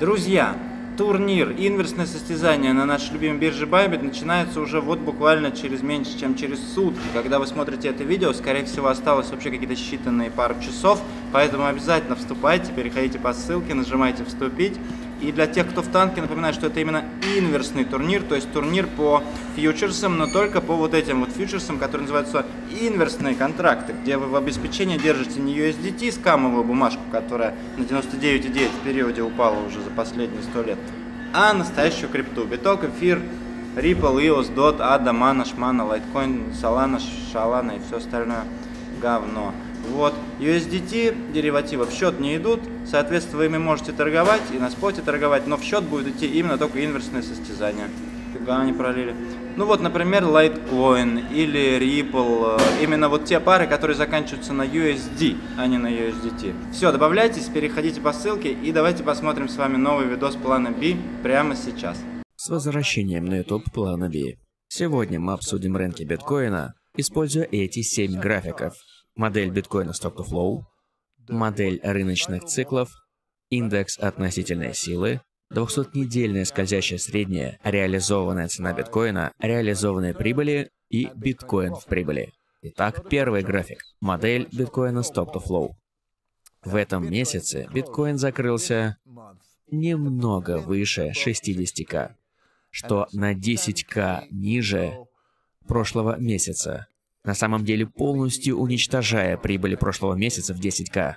Друзья, турнир, инверсное состязание на нашей любимой бирже Bybit начинается уже вот буквально через меньше, чем через сутки. Когда вы смотрите это видео, скорее всего, осталось вообще какие-то считанные пару часов, поэтому обязательно вступайте, переходите по ссылке, нажимайте «Вступить». И для тех, кто в танке, напоминаю, что это именно инверсный турнир, то есть турнир по фьючерсам, но только по вот этим вот фьючерсам, которые называются инверсные контракты, где вы в обеспечении держите не USDT, скамовую бумажку, которая на 99,9 в периоде упала уже за последние 100 лет, а настоящую крипту. Биток, эфир, Ripple, EOS, DOT, ADA, MANA, SHMANA, Litecoin, Solana, Shalana и все остальное говно. Вот, USDT деривативы в счет не идут, соответственно, вы ими можете торговать и на споте торговать, но в счет будет идти именно только инверсное состязание. Фига они пролили. Ну вот, например, Litecoin или Ripple, э, именно вот те пары, которые заканчиваются на USD, а не на USDT. Все, добавляйтесь, переходите по ссылке и давайте посмотрим с вами новый видос плана B прямо сейчас. С возвращением на YouTube плана B. Сегодня мы обсудим рынки биткоина, используя эти 7 графиков модель биткоина Stock to Flow, модель рыночных циклов, индекс относительной силы, 200-недельная скользящая средняя, реализованная цена биткоина, реализованные прибыли и биткоин в прибыли. Итак, первый график. Модель биткоина Stock to Flow. В этом месяце биткоин закрылся немного выше 60к, что на 10к ниже прошлого месяца на самом деле полностью уничтожая прибыли прошлого месяца в 10к.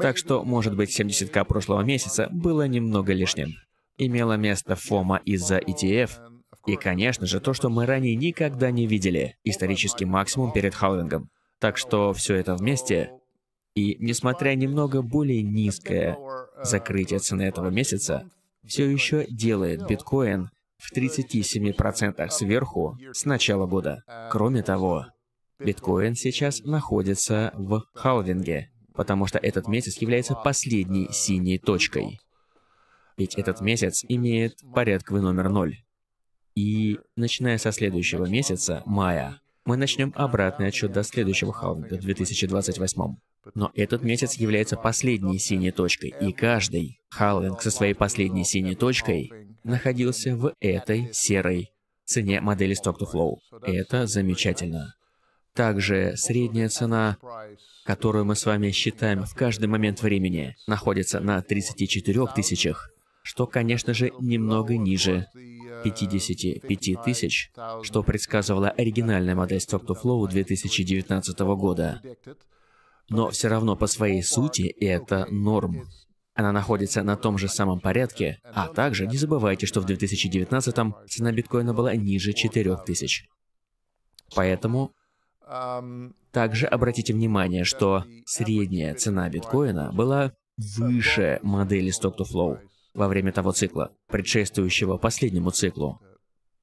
Так что, может быть, 70к прошлого месяца было немного лишним. Имело место фома из-за ETF, и, конечно же, то, что мы ранее никогда не видели, исторический максимум перед халвингом. Так что все это вместе, и несмотря немного более низкое закрытие цены этого месяца, все еще делает биткоин в 37% сверху с начала года. Кроме того, биткоин сейчас находится в халвинге, потому что этот месяц является последней синей точкой. Ведь этот месяц имеет порядковый номер 0. И начиная со следующего месяца, мая, мы начнем обратный отчет до следующего халвинга в 2028. Но этот месяц является последней синей точкой, и каждый халвинг со своей последней синей точкой находился в этой серой цене модели Stock to Flow. Это замечательно. Также средняя цена, которую мы с вами считаем в каждый момент времени, находится на 34 тысячах, что, конечно же, немного ниже 55 тысяч, что предсказывала оригинальная модель Stock to Flow 2019 года. Но все равно по своей сути это норм. Она находится на том же самом порядке, а также не забывайте, что в 2019-м цена биткоина была ниже 4000. Поэтому также обратите внимание, что средняя цена биткоина была выше модели Stock to Flow во время того цикла, предшествующего последнему циклу,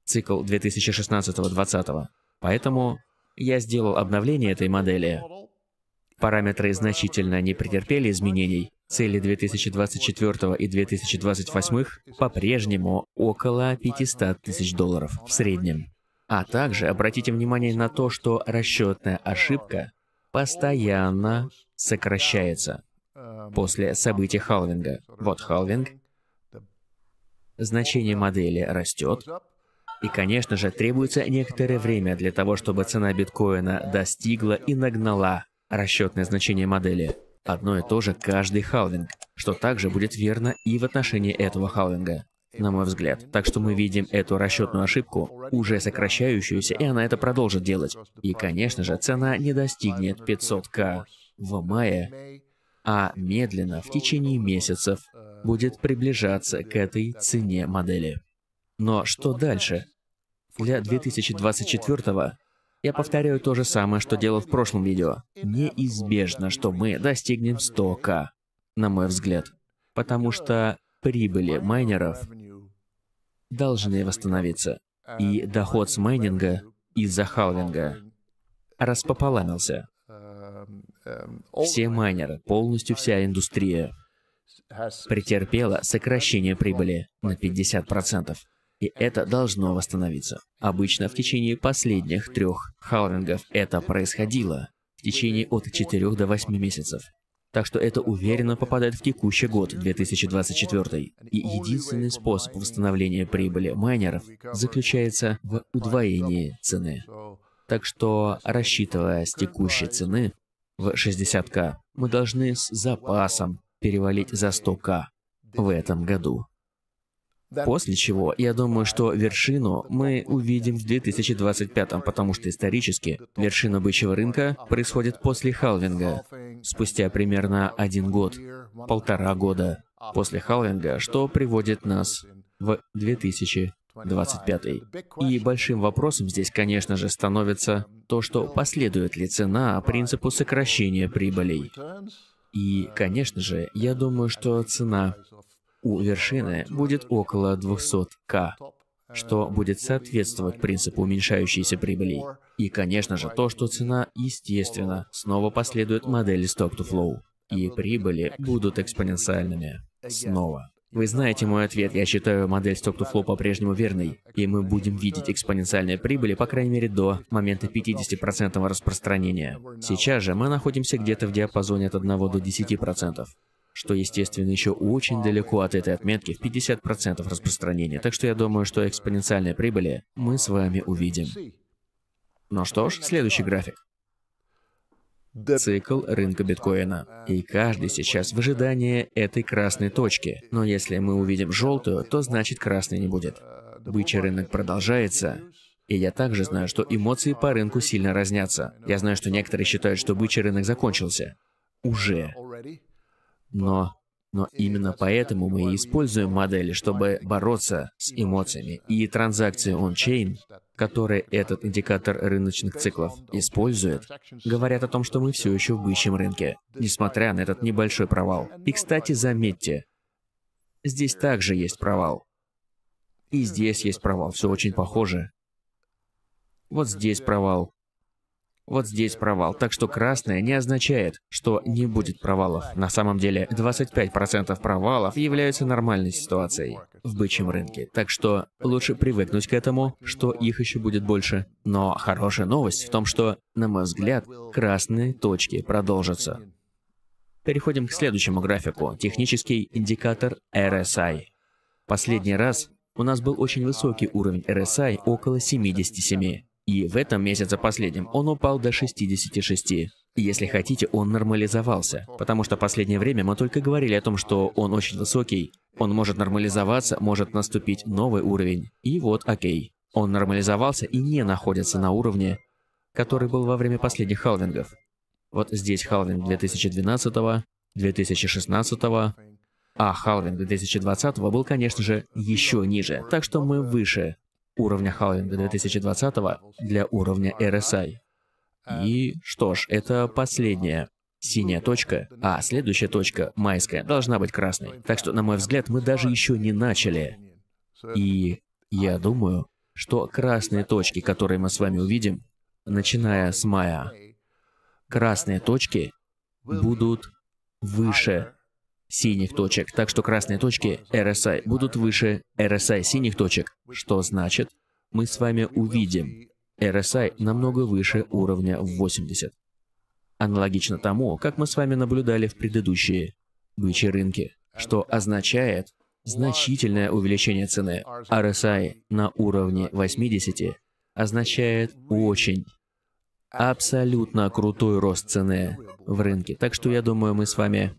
цикл 2016-2020. Поэтому я сделал обновление этой модели. Параметры значительно не претерпели изменений, Цели 2024 и 2028 по-прежнему около 500 тысяч долларов в среднем. А также обратите внимание на то, что расчетная ошибка постоянно сокращается после событий халвинга. Вот халвинг, значение модели растет, и, конечно же, требуется некоторое время для того, чтобы цена биткоина достигла и нагнала расчетное значение модели одно и то же каждый халвинг, что также будет верно и в отношении этого халвинга, на мой взгляд. Так что мы видим эту расчетную ошибку, уже сокращающуюся, и она это продолжит делать. И, конечно же, цена не достигнет 500к в мае, а медленно, в течение месяцев, будет приближаться к этой цене модели. Но что дальше? Для 2024 я повторяю то же самое, что делал в прошлом видео. Неизбежно, что мы достигнем 100к, на мой взгляд. Потому что прибыли майнеров должны восстановиться. И доход с майнинга из-за халвинга распополамился. Все майнеры, полностью вся индустрия претерпела сокращение прибыли на 50%. И это должно восстановиться. Обычно в течение последних трех халвингов это происходило в течение от 4 до 8 месяцев. Так что это уверенно попадает в текущий год, 2024. И единственный способ восстановления прибыли майнеров заключается в удвоении цены. Так что, рассчитывая с текущей цены в 60к, мы должны с запасом перевалить за 100к в этом году. После чего, я думаю, что вершину мы увидим в 2025, потому что исторически вершина бычьего рынка происходит после халвинга, спустя примерно один год, полтора года после халвинга, что приводит нас в 2025. И большим вопросом здесь, конечно же, становится то, что последует ли цена принципу сокращения прибылей. И, конечно же, я думаю, что цена у вершины будет около 200к, что будет соответствовать принципу уменьшающейся прибыли. И, конечно же, то, что цена, естественно, снова последует модели Stock-to-Flow, и прибыли будут экспоненциальными. Снова. Вы знаете мой ответ, я считаю модель Stock-to-Flow по-прежнему верной, и мы будем видеть экспоненциальные прибыли, по крайней мере, до момента 50% распространения. Сейчас же мы находимся где-то в диапазоне от 1 до 10% что, естественно, еще очень далеко от этой отметки в 50% распространения, так что я думаю, что экспоненциальные прибыли мы с вами увидим. Ну что ж, следующий график. Цикл рынка биткоина. И каждый сейчас в ожидании этой красной точки. Но если мы увидим желтую, то значит красной не будет. Бычий рынок продолжается, и я также знаю, что эмоции по рынку сильно разнятся. Я знаю, что некоторые считают, что бычий рынок закончился. Уже. Но, но именно поэтому мы и используем модели, чтобы бороться с эмоциями. И транзакции он-чейн, которые этот индикатор рыночных циклов использует, говорят о том, что мы все еще в бычьем рынке, несмотря на этот небольшой провал. И, кстати, заметьте, здесь также есть провал. И здесь есть провал, все очень похоже. Вот здесь провал. Вот здесь провал. Так что красное не означает, что не будет провалов. На самом деле, 25% провалов являются нормальной ситуацией в бычьем рынке. Так что лучше привыкнуть к этому, что их еще будет больше. Но хорошая новость в том, что, на мой взгляд, красные точки продолжатся. Переходим к следующему графику. Технический индикатор RSI. Последний раз у нас был очень высокий уровень RSI, около 77. И в этом месяце последнем он упал до 66. Если хотите, он нормализовался, потому что последнее время мы только говорили о том, что он очень высокий, он может нормализоваться, может наступить новый уровень. И вот окей. Он нормализовался и не находится на уровне, который был во время последних халвингов. Вот здесь халвинг 2012, 2016, а халвинг 2020 был, конечно же, еще ниже, так что мы выше уровня халвинга 2020 для уровня RSI. И что ж, это последняя синяя точка, а следующая точка, майская, должна быть красной. Так что, на мой взгляд, мы даже еще не начали. И я думаю, что красные точки, которые мы с вами увидим, начиная с мая, красные точки будут выше синих точек. Так что красные точки RSI будут выше RSI синих точек, что значит, мы с вами увидим RSI намного выше уровня в 80. Аналогично тому, как мы с вами наблюдали в предыдущие бычьи рынки, что означает значительное увеличение цены. RSI на уровне 80 означает очень, абсолютно крутой рост цены в рынке. Так что я думаю, мы с вами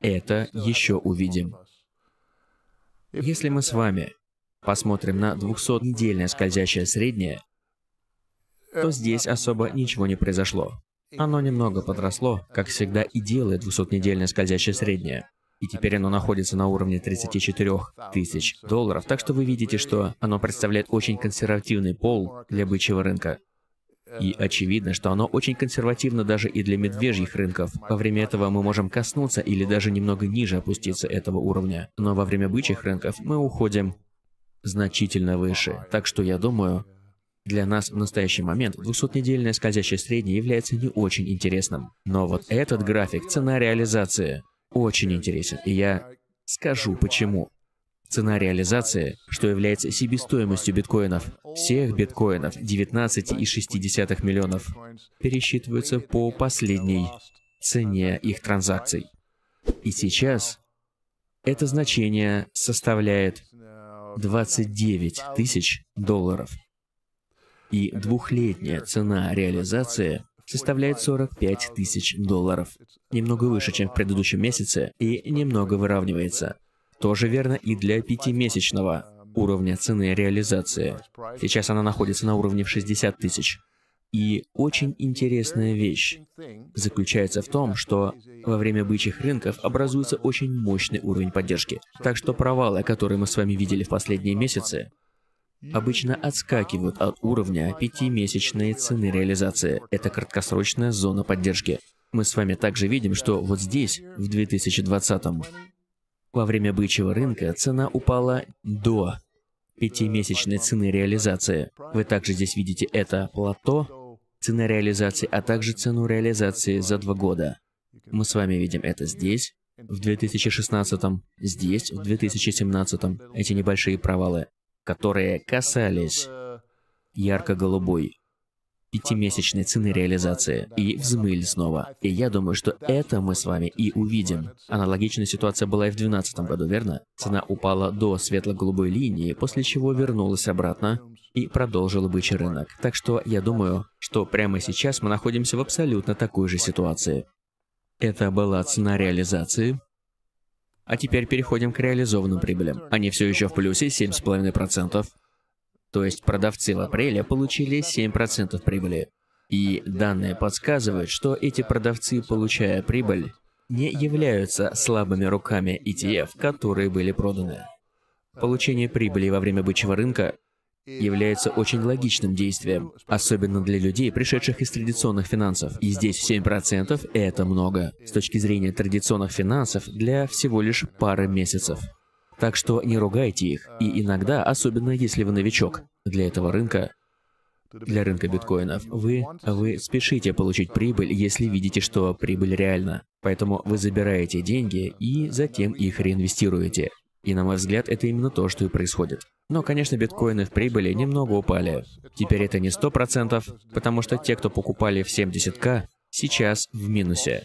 это еще увидим. Если мы с вами посмотрим на 200-недельное скользящее среднее, то здесь особо ничего не произошло. Оно немного подросло, как всегда и делает 200-недельное скользящее среднее. И теперь оно находится на уровне 34 тысяч долларов, так что вы видите, что оно представляет очень консервативный пол для бычьего рынка. И очевидно, что оно очень консервативно даже и для медвежьих рынков. Во время этого мы можем коснуться или даже немного ниже опуститься этого уровня. Но во время бычьих рынков мы уходим значительно выше. Так что я думаю, для нас в настоящий момент 200-недельное скользящее среднее является не очень интересным. Но вот этот график, цена реализации, очень интересен. И я скажу почему. Цена реализации, что является себестоимостью биткоинов, всех биткоинов 19,6 миллионов, пересчитывается по последней цене их транзакций. И сейчас это значение составляет 29 тысяч долларов. И двухлетняя цена реализации составляет 45 тысяч долларов. Немного выше, чем в предыдущем месяце, и немного выравнивается. Тоже верно и для пятимесячного уровня цены реализации. Сейчас она находится на уровне в 60 тысяч. И очень интересная вещь заключается в том, что во время бычьих рынков образуется очень мощный уровень поддержки. Так что провалы, которые мы с вами видели в последние месяцы, обычно отскакивают от уровня пятимесячной цены реализации. Это краткосрочная зона поддержки. Мы с вами также видим, что вот здесь, в 2020 во время бычьего рынка цена упала до пятимесячной цены реализации. Вы также здесь видите это плато, цена реализации, а также цену реализации за два года. Мы с вами видим это здесь, в 2016, здесь, в 2017, эти небольшие провалы, которые касались ярко-голубой пятимесячной цены реализации и взмыли снова. И я думаю, что это мы с вами и увидим. Аналогичная ситуация была и в 2012 году, верно? Цена упала до светло-голубой линии, после чего вернулась обратно и продолжила бычий рынок. Так что я думаю, что прямо сейчас мы находимся в абсолютно такой же ситуации. Это была цена реализации. А теперь переходим к реализованным прибылям. Они все еще в плюсе 7,5%. То есть продавцы в апреле получили 7% прибыли. И данные подсказывают, что эти продавцы, получая прибыль, не являются слабыми руками ETF, которые были проданы. Получение прибыли во время бычьего рынка является очень логичным действием, особенно для людей, пришедших из традиционных финансов. И здесь 7% — это много. С точки зрения традиционных финансов, для всего лишь пары месяцев. Так что не ругайте их, и иногда, особенно если вы новичок, для этого рынка, для рынка биткоинов, вы, вы спешите получить прибыль, если видите, что прибыль реальна. Поэтому вы забираете деньги и затем их реинвестируете. И на мой взгляд, это именно то, что и происходит. Но, конечно, биткоины в прибыли немного упали. Теперь это не 100%, потому что те, кто покупали в 70к, сейчас в минусе.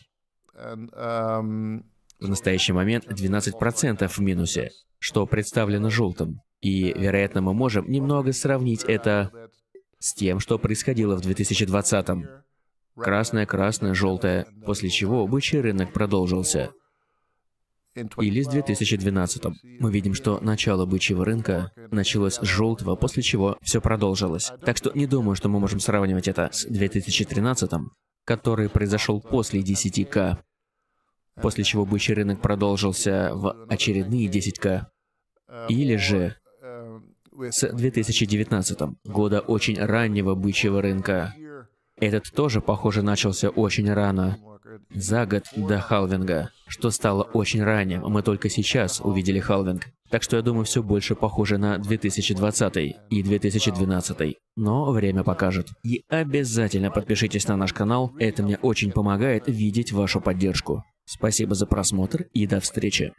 В настоящий момент 12% в минусе, что представлено желтым. И, вероятно, мы можем немного сравнить это с тем, что происходило в 2020-м. Красное, красное, желтое, после чего бычий рынок продолжился. Или с 2012 -м. Мы видим, что начало бычьего рынка началось с желтого, после чего все продолжилось. Так что не думаю, что мы можем сравнивать это с 2013 который произошел после 10К после чего бычий рынок продолжился в очередные 10к, или же с 2019 года очень раннего бычьего рынка. Этот тоже, похоже, начался очень рано, за год до халвинга, что стало очень ранним, мы только сейчас увидели халвинг. Так что я думаю, все больше похоже на 2020 и 2012. Но время покажет. И обязательно подпишитесь на наш канал, это мне очень помогает видеть вашу поддержку. Спасибо за просмотр и до встречи.